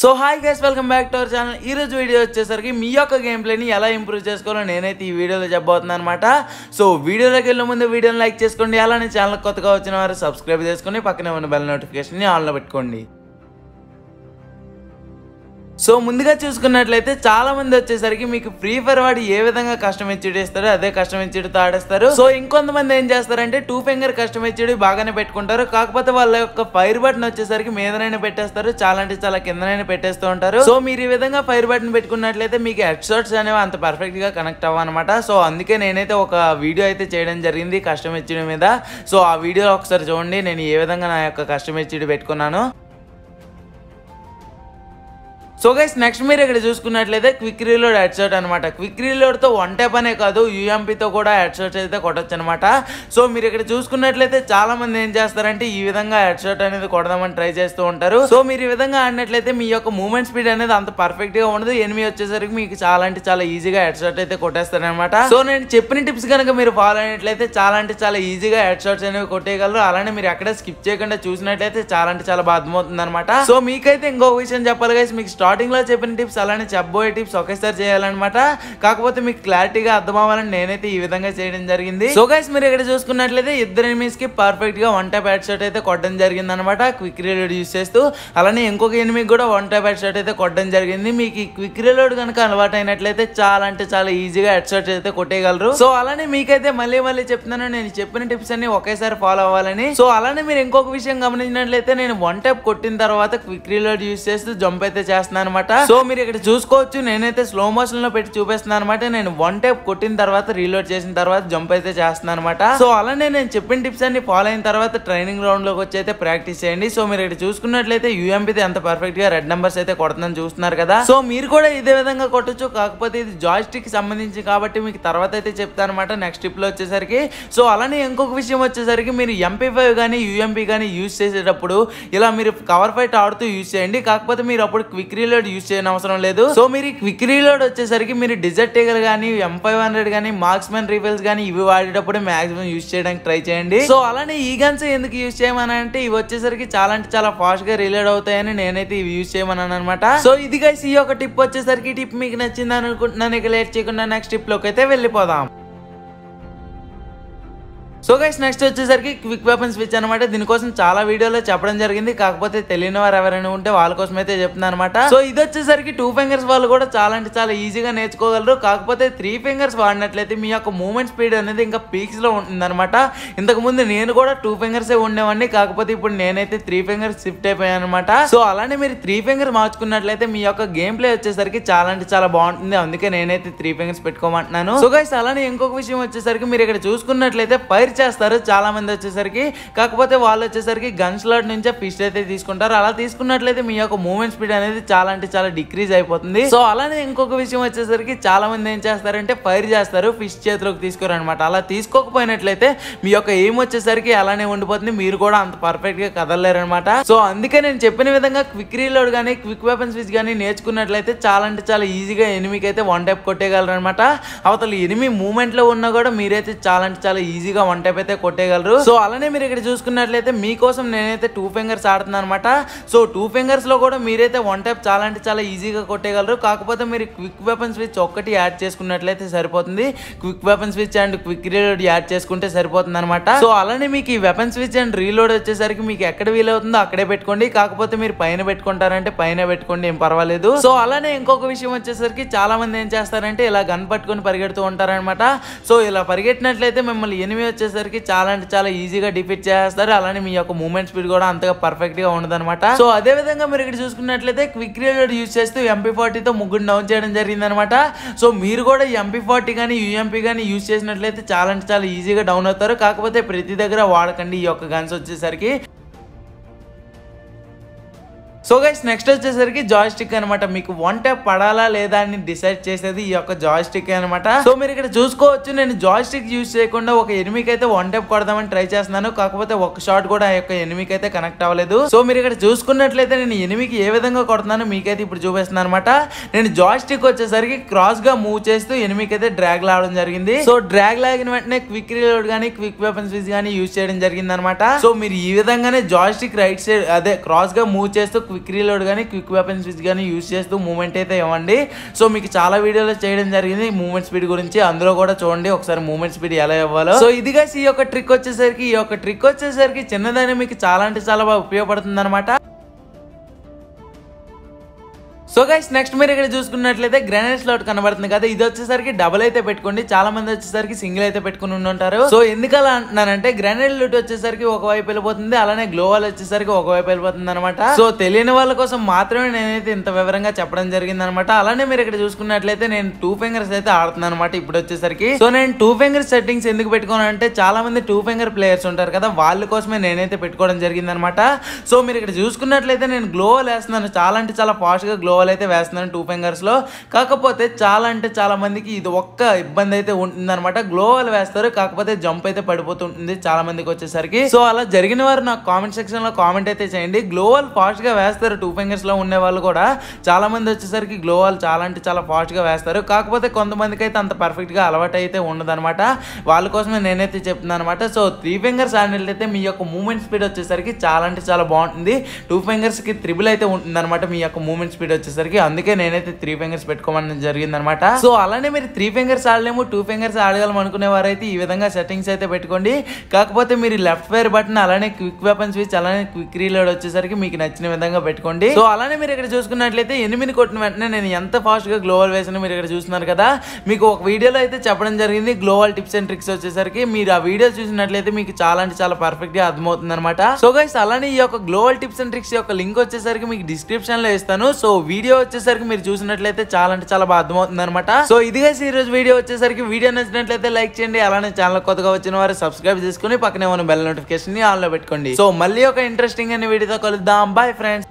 So hi guys welcome back to our channel ఈ రోజు video వచ్చేసరికి మీ యొక్క గేమ్ ప్లేని ఎలా ఇంప్రూవ్ చేసుకోవాలో నేనైతే ఈ వీడియోలో చెప్పబోతున్నాను అనమాట సో వీడియోలోకి వెళ్ళే ముందు వీడియోని లైక్ చేసుకోండి. అలానే ఛానల్ కొత్తగా వచ్చిన వారు సబ్స్క్రైబ్ చేసుకొని పక్కనే ఉన్న బెల్ నోటిఫికేషన్ని ఆన్లో పెట్టుకోండి. సో ముందుగా చూసుకున్నట్లయితే చాలా మంది వచ్చేసరికి మీకు ఫ్రీ ఫైర్ వాడు ఏ విధంగా కష్టం హెచ్డి అదే కష్టం హెచ్డితో ఆడేస్తారు. సో ఇంకొంతమంది ఏం చేస్తారంటే టూ ఫింగర్ కష్టం హెచ్డి బాగానే పెట్టుకుంటారు. కాకపోతే వాళ్ళ యొక్క ఫైర్ బటన్ వచ్చేసరికి మీదనైనా పెట్టేస్తారు. చాలా అంటే చాలా కిందనైనా పెట్టేస్తూ ఉంటారు. సో మీరు ఈ విధంగా ఫైర్ బటన్ పెట్టుకున్నట్లయితే మీకు హెడ్ షాట్స్ అనేవి అంత పర్ఫెక్ట్గా కనెక్ట్ అవ్వనమాట. సో అందుకే నేనైతే ఒక వీడియో అయితే చేయడం జరిగింది కష్టం హెచ్డి మీద. సో ఆ వీడియో ఒకసారి చూడండి. నేను ఏ విధంగా నా యొక్క కష్టం హెచ్డి పెట్టుకున్నాను. సో గైస్ నెక్స్ట్ మీరు ఇక్కడ చూసుకున్నట్లయితే క్విక్ రీలోడ్ హెడ్సెట్ అనమాట క్విక్ రీలోడ్తో వన్ టైప్ అనే కాదు యూఎంపీతో కూడా హెడ్సెట్ అయితే కొట్టచ్చు అనమాట సో మీరు ఇక్కడ చూసుకున్నట్లయితే చాలా మంది ఏం చేస్తారంటే ఈ విధంగా హెడ్సెట్ అనేది కొడదామని ట్రై చేస్తూ ఉంటారు. సో మీరు ఈ విధంగా ఆడినట్లయితే మీ యొక్క మూమెంట్ స్పీడ్ అనేది అంత పర్ఫెక్ట్గా ఉండదు. ఎనిమిది వచ్చేసరికి మీకు చాలా అంటే చాలా ఈజీగా హెడ్సెట్ అయితే కొట్టేస్తారనమాట సో నేను చెప్పిన టిప్స్ కనుక మీరు ఫాలో అయినట్లయితే చాలా అంటే చాలా ఈజీగా హెడ్షాట్స్ అనేవి కొట్టేయగలరు. అలానే మీరు ఎక్కడ స్కిప్ చేయకుండా చూసినట్లయితే చాలా అంటే చాలా బాధమవుతుంది అనమాట సో మీకైతే ఇంకో విషయం చెప్పాలి గైస్ మీకు స్టాక్ లో చెప్పిన టిప్స్ అలానే చెప్పబోయే టిప్స్ ఒకేసారి చేయాలన్నమాట. కాకపోతే మీకు క్లారిటీగా అర్థం అవ్వాలని నేనైతే ఈ విధంగా చేయడం జరిగింది. సో గైస్ మీరు ఇక్కడ చూసుకున్నట్లయితే ఇద్దరు ఎనిమిస్కి పర్ఫెక్ట్గా వన్ టైప్ హెడ్ షాట్ అయితే కొట్టడం జరిగింది అనమాట క్విక్ రీలోడ్ యూస్ చేస్తూ. అలానే ఇంకొక ఎనిమిది కూడా వన్ టైప్ హెడ్ షాట్ అయితే కొట్టడం జరిగింది. మీకు ఈ క్విక్ రీలోడ్ కనుక అలవాటు అయినట్లయితే చాలా అంటే చాలా ఈజీగా హెడ్ షాట్ అయితే కొట్టేయగలరు. సో అలానే మీకైతే మళ్ళీ మళ్ళీ చెప్తున్నాను నేను చెప్పిన టిప్స్ అన్ని ఒకేసారి ఫాలో అవ్వాలని. సో అలానే మీరు ఇంకొక విషయం గమనించినట్లయితే నేను వన్ టైప్ కొట్టిన తర్వాత క్విక్ రీలోడ్ యూస్ చేస్తూ జంప్ అయితే చేస్తున్నాను. అనమాట సో మీరు ఇక్కడ చూసుకోవచ్చు నేనైతే స్లో మోషన్లో పెట్టి చూపిస్తున్నాను అనమాట నేను వన్ టైప్ కొట్టిన తర్వాత రీలోడ్ చేసిన తర్వాత జంప్ అయితే చేస్తున్నాను అనమాట సో అలానే నేను చెప్పిన టిప్స్ అన్ని ఫాలో అయిన తర్వాత ట్రైనింగ్ గ్రౌండ్లోకి వచ్చి అయితే ప్రాక్టీస్ చేయండి. సో మీరు ఇక్కడ చూసుకున్నట్లయితే యూఎంపీ ఎంత పర్ఫెక్ట్గా రెడ్ నెంబర్స్ అయితే కొడుతుందని చూస్తున్నారు కదా. సో మీరు కూడా ఇదే విధంగా కొట్టచ్చు. కాకపోతే ఇది జాయిస్టిక్ సంబంధించి కాబట్టి మీకు తర్వాత అయితే చెప్తాను అనమాట నెక్స్ట్ టిప్లో వచ్చేసరికి. సో అలానే ఇంకొక విషయం వచ్చేసరికి మీరు ఎంపీ ఫైవ్ కానీ యూఎంపీ కానీ యూజ్ చేసేటప్పుడు ఇలా మీరు కవర్ ఫైట్ ఆడుతూ యూజ్ చేయండి. కాకపోతే మీరు అప్పుడు క్విక్ రీలోడ్ యూజ్ చేయని అవసరం లేదు. సో మీరు క్విక్ రీలోడ్ వచ్చేసరికి మీరు డిజర్ట్ టేగర్ కానీ ఎం ఫైవ్ హండ్రెడ్ కానీ మార్క్స్మెన్ రీఫిల్స్ కానీ ఇవి వాడేటప్పుడు మాక్సిమం యూజ్ చేయడానికి ట్రై చేయండి. సో అలానే ఈ గన్స్ ఎందుకు యూజ్ చేయమని అంటే ఇవి వచ్చేసరికి చాలా అంటే చాలా ఫాస్ట్గా రీలోడ్ అవుతాయని నేనైతే ఇవి యూజ్ చేయమన్నాను అనమాట సో ఇది గైస్ ఈ యొక్క టిప్ వచ్చేసరికి టిప్ మీకు నచ్చింది అనుకుంటున్నాను. ఇక లేట్ చేయకుండా నెక్స్ట్ టిప్లోకి అయితే వెళ్ళిపోదాం. సో గైస్ నెక్స్ట్ వచ్చేసరికి క్విక్ వెపన్ స్విచ్ అనమాట దీనికోసం చాలా వీడియోలో చెప్పడం జరిగింది. కాకపోతే తెలియని వారు ఎవరైనా ఉంటే వాళ్ళ కోసం అయితే చెప్తున్నాను అనమాట సో ఇది వచ్చేసరికి టూ ఫింగర్స్ వాళ్ళు కూడా చాలా అంటే చాలా ఈజీగా నేర్చుకోగలరు. కాకపోతే త్రీ ఫింగర్స్ వాడినట్లయితే మీ యొక్క మూమెంట్ స్పీడ్ అనేది ఇంకా పీక్స్లో ఉంటుంది అనమాట ఇంతకు ముందు నేను కూడా టూ ఫింగర్స్ ఉండేవాడిని. కాకపోతే ఇప్పుడు నేనైతే త్రీ ఫింగర్స్ షిఫ్ట్ అయిపోయాను అనమాట సో అలానే మీరు త్రీ ఫింగర్ మార్చుకున్నట్లయితే మీ యొక్క గేమ్ ప్లే వచ్చేసరికి చాలా అంటే చాలా బాగుంటుంది. అందుకే నేనైతే త్రీ ఫింగర్స్ పెట్టుకోమంటున్నాను. సో గైస్ అలానే ఇంకొక విషయం వచ్చేసరికి మీరు ఇక్కడ చూసుకున్నట్లయితే ఫైర్ చేస్తారు చాలా మంది వచ్చేసరికి. కాకపోతే వాళ్ళు వచ్చేసరికి గన్ స్లాట్ నుంచే పిస్ట్ అయితే తీసుకుంటారు. అలా తీసుకున్నట్లయితే మీ యొక్క మూమెంట్ స్పీడ్ అనేది చాలా అంటే చాలా డిక్రీజ్ అయిపోతుంది. సో అలానే ఇంకొక విషయం వచ్చేసరికి చాలా మంది ఏం చేస్తారంటే ఫైర్ చేస్తారు ఫిష్ చేతిలోకి తీసుకోరు అనమాట అలా తీసుకోకపోయినట్లయితే మీ యొక్క ఎయిమ్ వచ్చేసరికి అలానే ఉండిపోతుంది. మీరు కూడా అంత పర్ఫెక్ట్గా కదలలేరనమాట సో అందుకే నేను చెప్పిన విధంగా క్విక్ రీలోడ్ కానీ క్విక్ వెపన్ స్విచ్ కానీ నేర్చుకున్నట్లయితే చాలా అంటే చాలా ఈజీగా ఎనిమికి అయితే వన్ టైప్ కొట్టేయగలరు అనమాట అవతల ఎనిమి మూమెంట్లో ఉన్నా కూడా మీరైతే చాలా అంటే చాలా ఈజీగా వన్ టైప్ అయితే కొట్టేయగలరు. సో అలానే మీరు ఇక్కడ చూసుకున్నట్లయితే మీకోసం నేనైతే టూ ఫింగర్స్ ఆడుతున్నాను అనమాట సో టూ ఫింగర్స్లో కూడా మీరైతే వన్ టైప్ చాలా అంటే చాలా ఈజీగా కొట్టేయగలరు. కాకపోతే మీరు క్విక్ వెపన్ స్విచ్ ఒక్కటి యాడ్ చేసుకున్నట్లయితే సరిపోతుంది. Quick weapon switch and quick reload add చేసుకుంటే సరిపోతుంది అనమాట సో అలానే మీకు ఈ వెపన్ స్విచ్ అండ్ రీలోడ్ వచ్చేసరికి మీకు ఎక్కడ వీలవుతుందో అక్కడే పెట్టుకోండి. కాకపోతే మీరు పైన పెట్టుకుంటారంటే పైన పెట్టుకోండి ఏం పర్వాలేదు. సో అలానే ఇంకొక విషయం వచ్చేసరికి చాలా మంది ఏం చేస్తారంటే ఇలా గన్ పట్టుకొని పరిగెడుతూ ఉంటారనమాట సో ఇలా పరిగెట్టినట్లయితే మిమ్మల్ని ఎనిమి వచ్చేసరికి చాలా అంటే చాలా ఈజీగా డిఫీట్ చేస్తారు అలానే మీ యొక్క మూమెంట్ స్పీడ్ కూడా అంతగా పర్ఫెక్ట్గా ఉండదన్నమాట. సో అదే విధంగా మీరు ఇక్కడ చూసుకున్నట్లయితే క్విక్ రీలోడ్ యూజ్ చేస్తూ ఎంపీ ఫార్టీతో ముగ్గురు డౌన్ చేయడం జరిగింది అనమాట సో మీరు కూడా ఎంపీ ఫార్టీ కానీ యూఎంపీ కానీ యూజ్ చేసినట్లయితే చాలా అంటే చాలా ఈజీగా డౌన్ అవుతారు. కాకపోతే ప్రతి దగ్గర వాడకండి ఈ యొక్క గన్స్ వచ్చేసరికి. సో గైస్ నెక్స్ట్ వచ్చేసరికి జాయ్ స్టిక్ అనమాట మీకు వంట పడాలా లేదా అని డిసైడ్ చేసేది ఈ యొక్క జాయ్ స్టిక్ అనమాట సో మీరు ఇక్కడ చూసుకోవచ్చు నేను జాయ్ స్టిక్ యూజ్ చేయకుండా ఒక ఎనిమికి అయితే వన్ ట్యాప్ కొడదామని ట్రై చేస్తున్నాను. కాకపోతే ఒక షాట్ కూడా ఆ యొక్క ఎనిమికి అయితే కనెక్ట్ అవ్వలేదు. సో మీరు ఇక్కడ చూసుకున్నట్లయితే నేను ఎనిమికి ఏ విధంగా కొడుతున్నాను మీకైతే ఇప్పుడు చూపిస్తున్నాను అనమాట నేను జాయ్ స్టిక్ వచ్చేసరికి క్రాస్గా మూవ్ చేస్తూ ఎనిమికి అయితే డ్రాగ్ లాగడం జరిగింది. సో డ్రాగ్ లాగిన వెంటనే క్విక్ రీలోడ్ కానీ క్విక్ వెపన్స్ స్విచ్ కానీ యూజ్ చేయడం జరిగింది అనమాట సో మీరు ఈ విధంగానే జాయ్ స్టిక్ రైట్ సైడ్ అదే క్రాస్గా మూవ్ చేస్తూ క్విక్ క్విక్ రీలోడ్ కానీ క్విక్ వెపన్ స్విచ్ కానీ యూస్ చేస్తూ మూమెంట్ అయితే ఇవ్వండి. సో మీకు చాలా వీడియోలు చేయడం జరిగింది. మూమెంట్ స్పీడ్ గురించి అందులో కూడా చూడండి. ఒకసారి మూమెంట్ స్పీడ్ ఎలా ఇవ్వాలో. సో ఇది ఈ యొక్క ట్రిక్ వచ్చేసరికి ఈ యొక్క ట్రిక్ వచ్చేసరికి చిన్నదాన్ని మీకు చాలా అంటే చాలా బాగా ఉపయోగపడుతుంది అనమాట సో గైస్ నెక్స్ట్ మీరు ఇక్కడ చూసుకున్నట్లయితే గ్రానైట్ స్లాట్ కనబడుతుంది కదా. ఇది వచ్చేసరికి డబుల్ అయితే పెట్టుకోండి. చాలా మంది వచ్చేసరికి సింగిల్ అయితే పెట్టుకుని ఉంటారు. సో ఎందుకు అలా అంటున్నానంటే గ్రానైట్ లూట్ వచ్చేసరికి ఒకవైపు వెళ్ళిపోతుంది. అలానే గ్లోవల్ వచ్చేసరికి ఒకవైపు వెళ్ళిపోతుంది అనమాట సో తెలియని వాళ్ళ కోసం మాత్రమే నేనైతే ఇంత వివరంగా చెప్పడం జరిగింది అనమాట అలానే మీరు ఇక్కడ చూసుకున్నట్లయితే నేను టూ ఫింగర్స్ అయితే ఆడుతున్నాను అనమాట ఇప్పుడు వచ్చేసరికి. సో నేను టూ ఫింగర్ సెట్టింగ్స్ ఎందుకు పెట్టుకోనంటే చాలా మంది టూ ఫింగర్ ప్లేయర్స్ ఉంటారు కదా. వాళ్ళ కోసమే నేనైతే పెట్టుకోవడం జరిగింది అనమాట సో మీరు ఇక్కడ చూసుకున్నట్లయితే నేను గ్లోవల్ వేస్తున్నాను. చాలా అంటే చాలా ఫాస్ట్గా గ్లోవల్ అయితే వేస్తున్నాను టూ ఫింగర్స్లో. కాకపోతే చాలా అంటే చాలా మందికి ఇది ఒక్క ఇబ్బంది అయితే ఉంటుందన్నమాట. గ్లోవల్ వేస్తారు. కాకపోతే జంప్ అయితే పడిపోతుంటుంది చాలా మందికి వచ్చేసరికి. సో అలా జరిగిన వారు నాకు కామెంట్ సెక్షన్లో కామెంట్ అయితే చేయండి. గ్లోవల్ ఫాస్ట్గా వేస్తారు టూ ఫింగర్స్లో ఉండే వాళ్ళు కూడా. చాలా మంది వచ్చేసరికి గ్లోవల్ చాలా అంటే చాలా ఫాస్ట్గా వేస్తారు. కాకపోతే కొంతమందికి అయితే అంత పర్ఫెక్ట్గా అలవాటు అయితే ఉండదనమాట వాళ్ళ కోసమే నేనైతే చెప్తున్నాను అనమాట సో త్రీ ఫింగర్స్ అయితే మీ యొక్క మూమెంట్ స్పీడ్ వచ్చేసరికి చాలా అంటే చాలా బాగుంటుంది టూ ఫింగర్స్కి త్రిబుల్ అయితే ఉంటుందన్నమాట మీ యొక్క మూమెంట్ స్పీడ్ వచ్చేసరికి. అందుకే నేనైతే త్రీ ఫింగర్స్ పెట్టుకోమని జరిగింది అనమాట సో అలానే మీరు త్రీ ఫింగర్స్ ఆడలేము టూ ఫింగర్స్ ఆడగలం అనుకునే వారైతే ఈ విధంగా సెట్టింగ్స్ అయితే పెట్టుకోండి. కాకపోతే మీరు లెఫ్ట్ ఫైర్ బటన్ అలానే క్విక్ వెపన్ స్విచ్ అలానే క్విక్ రీలోడ్ వచ్చేసరికి మీకు నచ్చిన విధంగా పెట్టుకోండి. సో అలానే మీరు ఇక్కడ చూసుకున్నట్లయితే ఎనిమిది కొట్టిన వెంటనే నేను ఎంత ఫాస్ట్గా గ్లోవల్ వేసాను మీరు ఇక్కడ చూస్తున్నారు కదా మీకు ఒక వీడియోలో అయితే చెప్పడం జరిగింది గ్లోవల్ టిప్స్ అండ్ ట్రిక్స్ వచ్చేసరికి మీరు ఆ వీడియో చూసినట్లయితే మీకు చాలా అంటే చాలా పర్ఫెక్ట్గా అర్థమవుతుంది అనమాట సో గైస్ అలానే ఈ యొక్క గ్లోవల్ టిప్స్ అండ్ ట్రిక్స్ యొక్క లింక్ వచ్చేసరికి మీకు డిస్క్రిప్షన్లో ఇస్తాను. సో వీ వీడియో వచ్చేసరికి మీరు చూసినట్లయితే చాలా అంటే చాలా బాగా అర్థమవుతుంది అనమాట సో ఇది ఈరోజు వీడియో వచ్చేసరికి వీడియో నచ్చినట్లయితే లైక్ చేయండి అలానే ఛానల్ కొత్తగా వచ్చిన వారు సబ్స్క్రైబ్ చేసుకుని పక్కనే ఉన్న బెల్ నోటిఫికేషన్ని ఆన్లో పెట్టుకోండి. సో మళ్ళీ ఒక ఇంట్రెస్టింగ్ అనే వీడియోతో కలుద్దాం. Bye friends